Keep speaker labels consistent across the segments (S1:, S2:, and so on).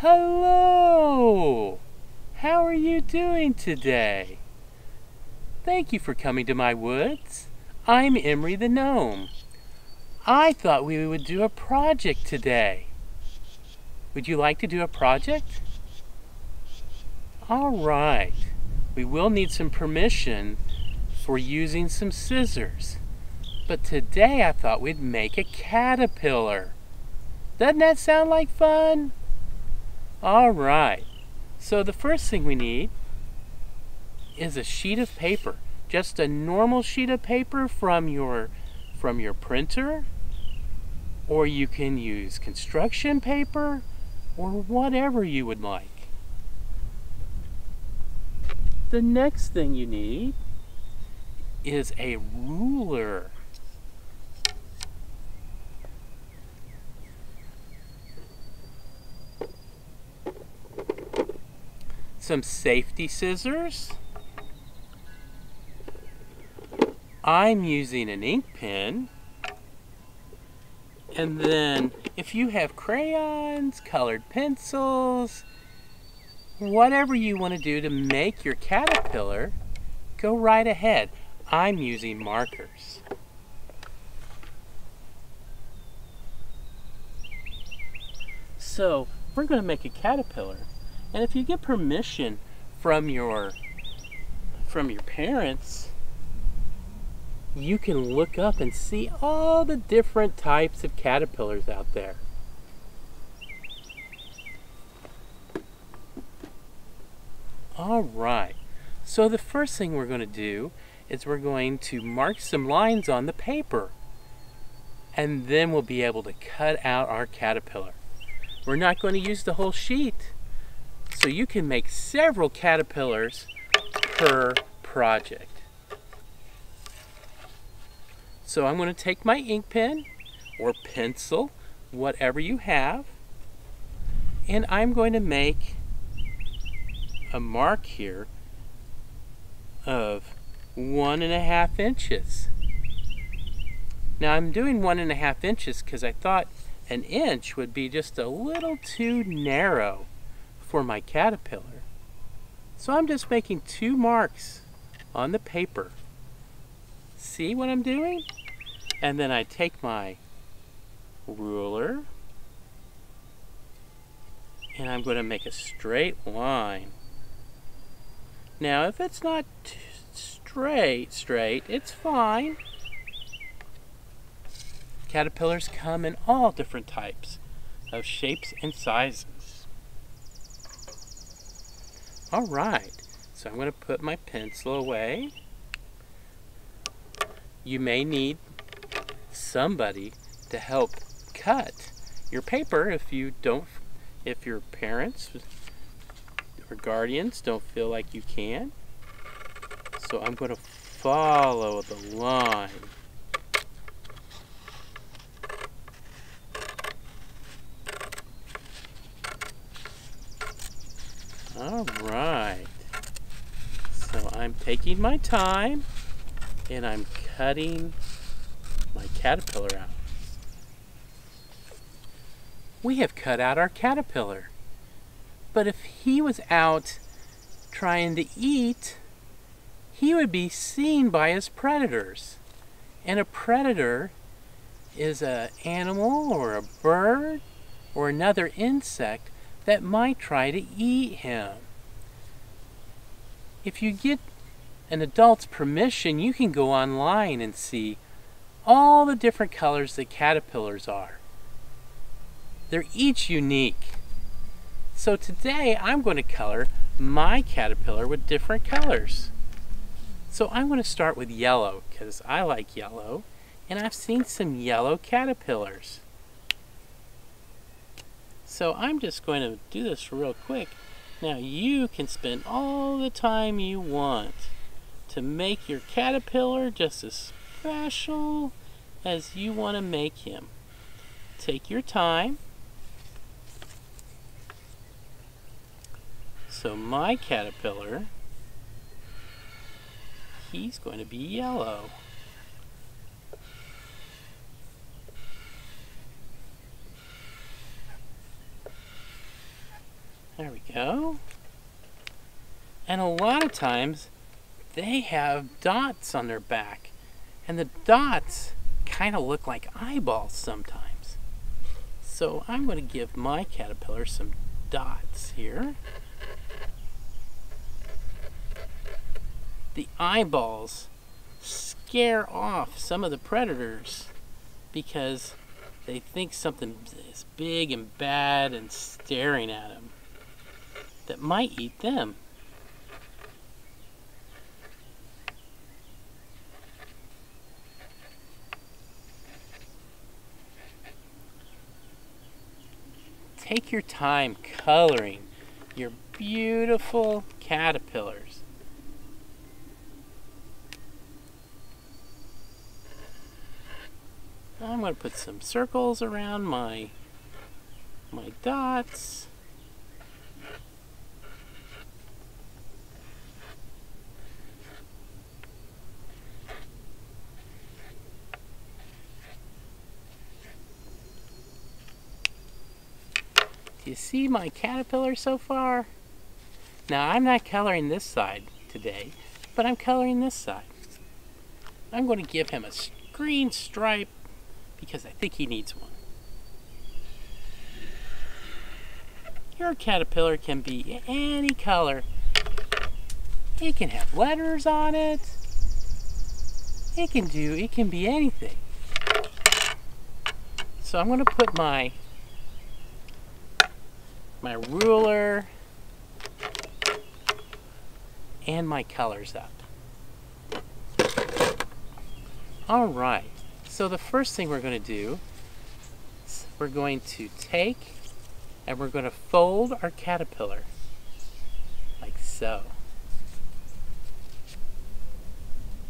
S1: Hello! How are you doing today? Thank you for coming to my woods. I'm Emery the Gnome. I thought we would do a project today. Would you like to do a project? All right. We will need some permission for using some scissors. But today I thought we'd make a caterpillar. Doesn't that sound like fun? All right. So the first thing we need is a sheet of paper. Just a normal sheet of paper from your from your printer or you can use construction paper or whatever you would like. The next thing you need is a ruler. Some safety scissors. I'm using an ink pen. And then if you have crayons, colored pencils, whatever you want to do to make your caterpillar, go right ahead. I'm using markers. So we're going to make a caterpillar. And if you get permission from your from your parents, you can look up and see all the different types of caterpillars out there. All right, so the first thing we're going to do is we're going to mark some lines on the paper and then we'll be able to cut out our caterpillar. We're not going to use the whole sheet, so you can make several caterpillars per project. So I'm going to take my ink pen or pencil, whatever you have, and I'm going to make a mark here of one and a half inches. Now I'm doing one and a half inches because I thought an inch would be just a little too narrow for my caterpillar. So I'm just making two marks on the paper. See what I'm doing? And then I take my ruler and I'm going to make a straight line. Now if it's not straight, straight, it's fine. Caterpillars come in all different types of shapes and sizes. All right, so I'm going to put my pencil away. You may need somebody to help cut your paper if you don't, if your parents or guardians don't feel like you can. So I'm going to follow the line. All right. So I'm taking my time and I'm cutting my caterpillar out. We have cut out our caterpillar. But if he was out trying to eat, he would be seen by his predators. And a predator is an animal or a bird or another insect that might try to eat him. If you get an adult's permission, you can go online and see all the different colors that caterpillars are. They're each unique. So today I'm going to color my caterpillar with different colors. So I'm going to start with yellow because I like yellow and I've seen some yellow caterpillars. So I'm just going to do this real quick. Now you can spend all the time you want to make your caterpillar just as special as you want to make him. Take your time. So my caterpillar, he's going to be yellow. There we go. And a lot of times they have dots on their back. And the dots kind of look like eyeballs sometimes. So I'm going to give my caterpillar some dots here. The eyeballs scare off some of the predators because they think something is big and bad and staring at them that might eat them. Take your time coloring your beautiful caterpillars. I'm going to put some circles around my my dots. See my caterpillar so far? Now I'm not coloring this side today, but I'm coloring this side. I'm going to give him a green stripe because I think he needs one. Your caterpillar can be any color. It can have letters on it. It can do, it can be anything. So I'm going to put my my ruler and my colors up. All right. So the first thing we're going to do is we're going to take and we're going to fold our caterpillar like so.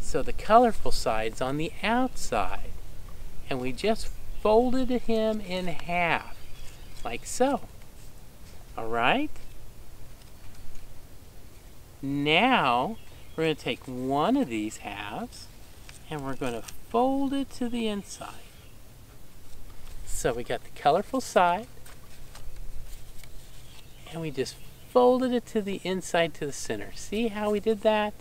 S1: So the colorful side's on the outside and we just folded him in half like so. All right? Now we're going to take one of these halves and we're going to fold it to the inside. So we got the colorful side, and we just folded it to the inside to the center. See how we did that?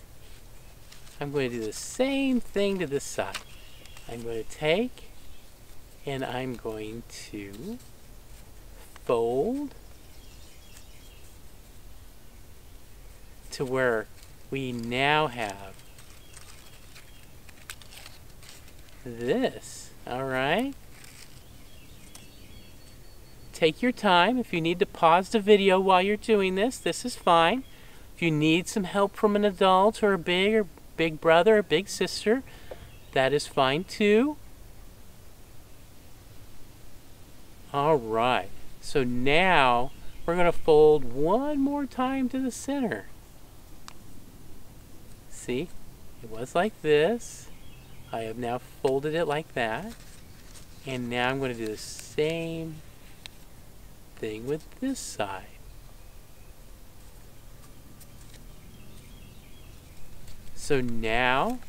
S1: I'm going to do the same thing to this side. I'm going to take and I'm going to fold to where we now have this. All right. Take your time. If you need to pause the video while you're doing this, this is fine. If you need some help from an adult or a big or big brother or big sister, that is fine too. All right. So now we're going to fold one more time to the center. See? It was like this. I have now folded it like that. And now I'm going to do the same thing with this side. So now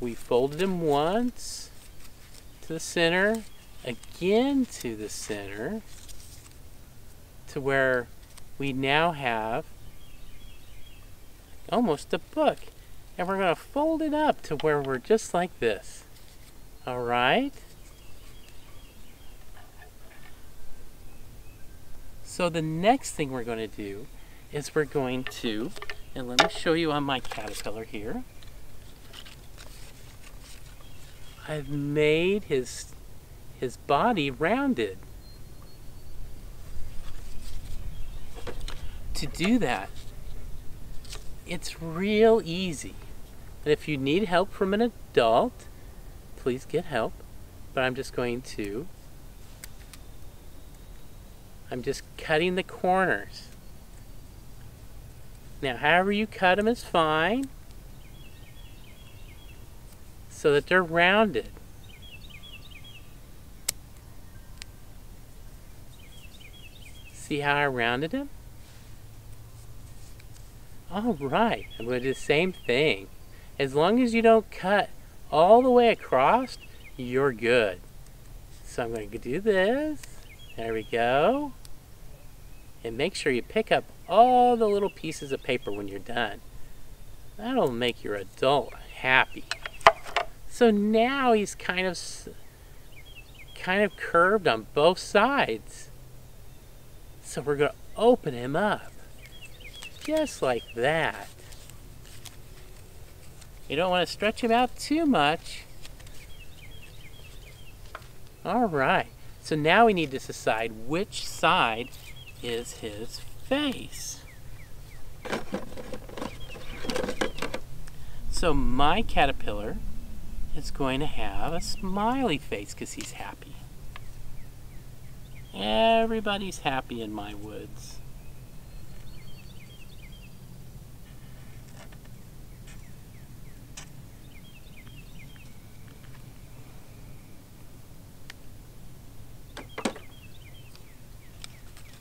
S1: we folded them once to the center, again to the center, to where we now have almost a book. And we're going to fold it up to where we're just like this. All right? So the next thing we're going to do is we're going to, and let me show you on my caterpillar here. I've made his, his body rounded. To do that, it's real easy. And if you need help from an adult, please get help. But I'm just going to, I'm just cutting the corners. Now, however you cut them is fine, so that they're rounded. See how I rounded them? All right, I'm going to do the same thing. As long as you don't cut all the way across, you're good. So I'm going to do this. There we go. And make sure you pick up all the little pieces of paper when you're done. That'll make your adult happy. So now he's kind of kind of curved on both sides. So we're going to open him up. Just like that. You don't want to stretch him out too much. All right. So now we need to decide which side is his face. So my caterpillar is going to have a smiley face because he's happy. Everybody's happy in my woods.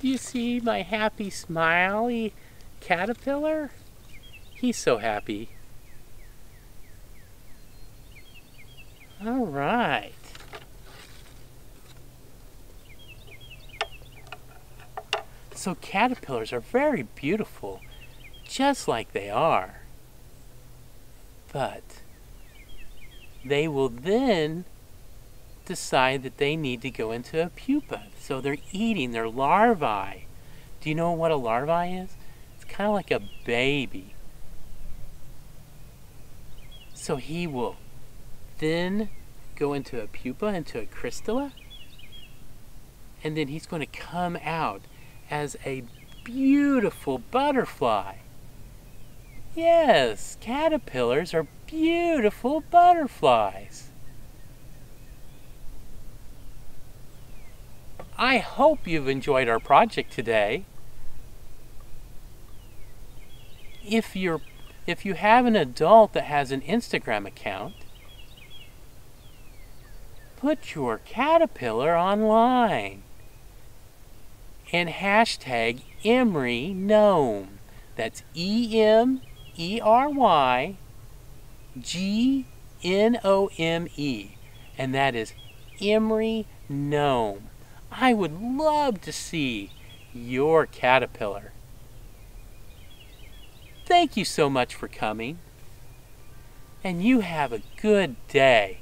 S1: You see my happy, smiley caterpillar? He's so happy. All right. So caterpillars are very beautiful, just like they are. But they will then decide that they need to go into a pupa. So they're eating their larvae. Do you know what a larvae is? It's kind of like a baby. So he will then go into a pupa, into a chrysalis, and then he's going to come out as a beautiful butterfly. Yes, caterpillars are beautiful butterflies. I hope you've enjoyed our project today. If you're if you have an adult that has an Instagram account, put your caterpillar online and hashtag Emery Gnome. That's E M E R Y G N O M E. And that is Emery Gnome. I would love to see your caterpillar. Thank you so much for coming. And you have a good day.